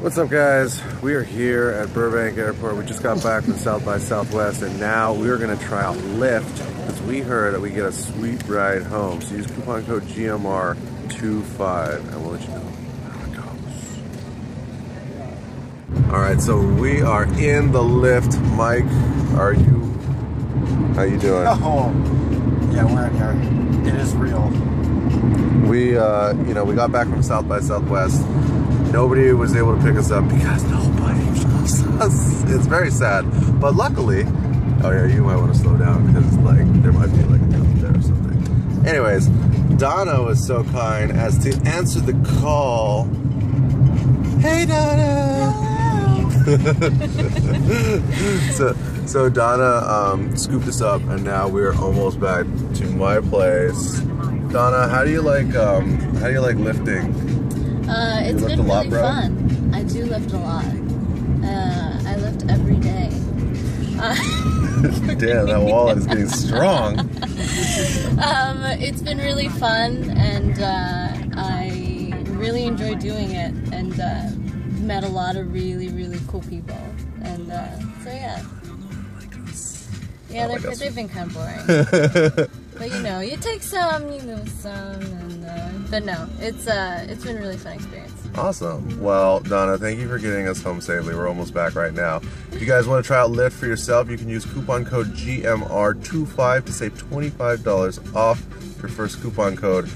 What's up guys? We are here at Burbank Airport. We just got back from South by Southwest and now we're gonna try out Lyft because we heard that we get a sweet ride home. So use coupon code GMR25 and we'll let you know how it goes. All right, so we are in the Lyft. Mike, are you, how you doing? Oh, yeah, we're in here. It is real. We, uh, you know, we got back from South by Southwest. Nobody was able to pick us up because nobody loves us. It's very sad. But luckily, oh yeah, you might want to slow down because like there might be like a jump there or something. Anyways, Donna was so kind as to answer the call. Hey Donna. so so Donna um, scooped us up and now we're almost back to my place. Donna, how do you like um, how do you like lifting? Uh, it's been lot, really bro? fun. I do lift a lot. Uh, I lift every day. Uh, Damn, that wallet is getting strong. um, it's been really fun, and uh, I really enjoy doing it, and uh, met a lot of really, really cool people. And uh, so yeah, yeah, Oh, they've been kind of boring. But you know, you take some, you lose some, and but no, it's uh, it's been a really fun experience. Awesome. Well, Donna, thank you for getting us home safely. We're almost back right now. If you guys want to try out Lyft for yourself, you can use coupon code GMR25 to save $25 off your first coupon code,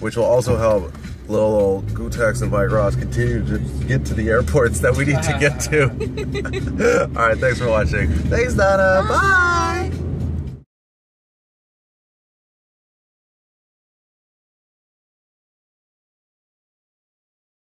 which will also help little old gootecks and Mike Ross continue to get to the airports that we need to get to. All right, thanks for watching. Thanks, Donna. Bye.